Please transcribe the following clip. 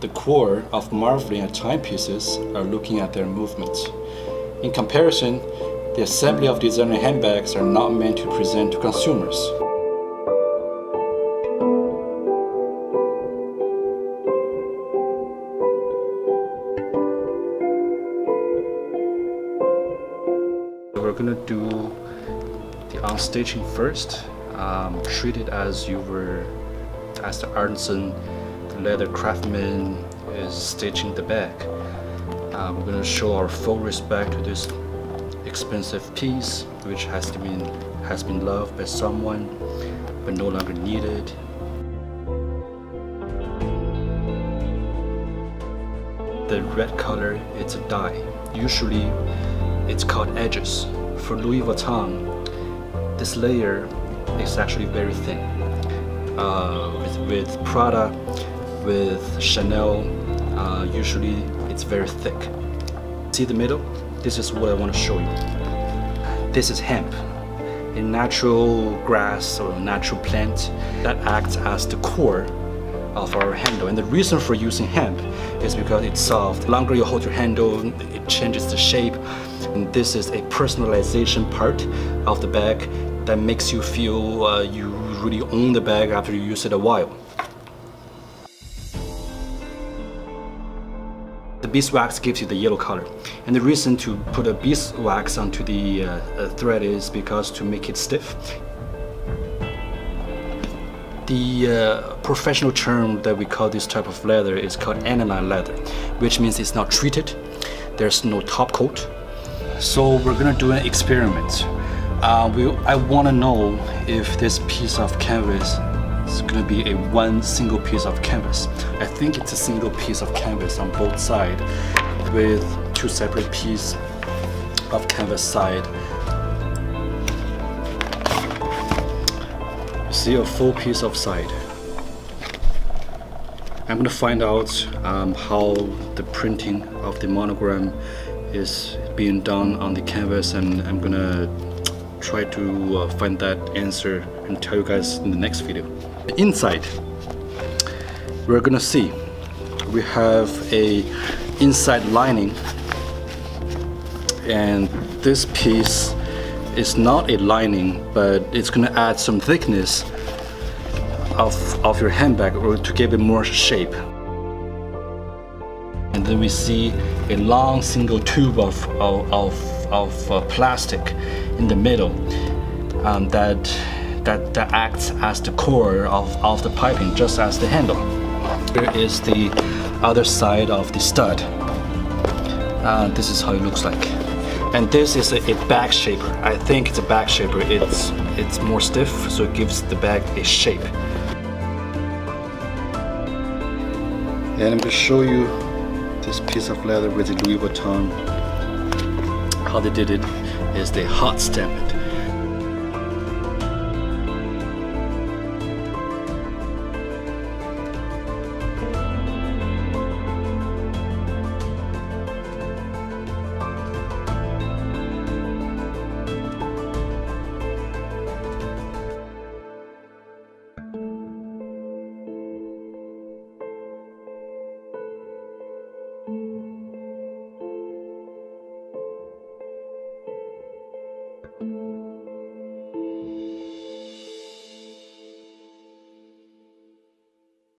The core of marveling at timepieces are looking at their movements. In comparison, the assembly of designer handbags are not meant to present to consumers. We're gonna do the unstitching first. Um, treat it as you were, as the artisan, leather craftsman is stitching the bag. Uh, we're gonna show our full respect to this expensive piece, which has been has been loved by someone, but no longer needed. The red color, it's a dye. Usually, it's called edges. For Louis Vuitton, this layer is actually very thin. Uh, with, with Prada, with Chanel, uh, usually it's very thick. See the middle? This is what I want to show you. This is hemp, a natural grass or natural plant that acts as the core of our handle. And the reason for using hemp is because it's soft. The longer you hold your handle, it changes the shape. And this is a personalization part of the bag that makes you feel uh, you really own the bag after you use it a while. The beeswax gives you the yellow color. And the reason to put a beeswax onto the uh, uh, thread is because to make it stiff. The uh, professional term that we call this type of leather is called aniline leather, which means it's not treated. There's no top coat. So we're gonna do an experiment. Uh, we, I wanna know if this piece of canvas is gonna be a one single piece of canvas. I think it's a single piece of canvas on both sides with two separate pieces of canvas side see a full piece of side. I'm gonna find out um, how the printing of the monogram is being done on the canvas and I'm gonna try to uh, find that answer and tell you guys in the next video. Inside, we're gonna see we have a inside lining and this piece is not a lining, but it's gonna add some thickness of, of your handbag or to give it more shape. And then we see a long single tube of, of, of, of uh, plastic in the middle um, that, that, that acts as the core of, of the piping, just as the handle. Here is the other side of the stud. Uh, this is how it looks like and this is a, a, bag shaper. I think it's a bag shaper. It's it's more stiff, so it gives the bag a shape. And I'm gonna show you this piece of leather with the Louis Vuitton. How they did it is they hot stamp it.